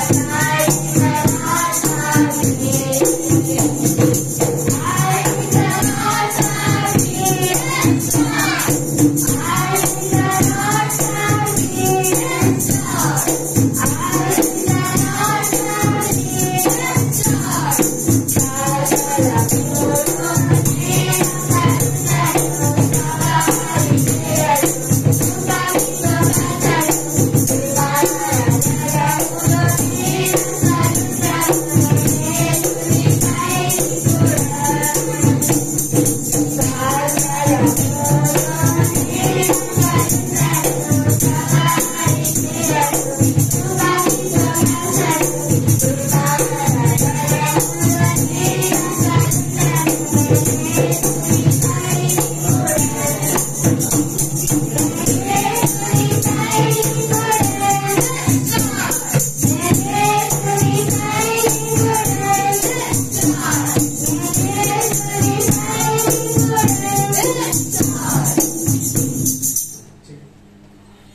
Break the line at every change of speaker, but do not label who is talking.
I Música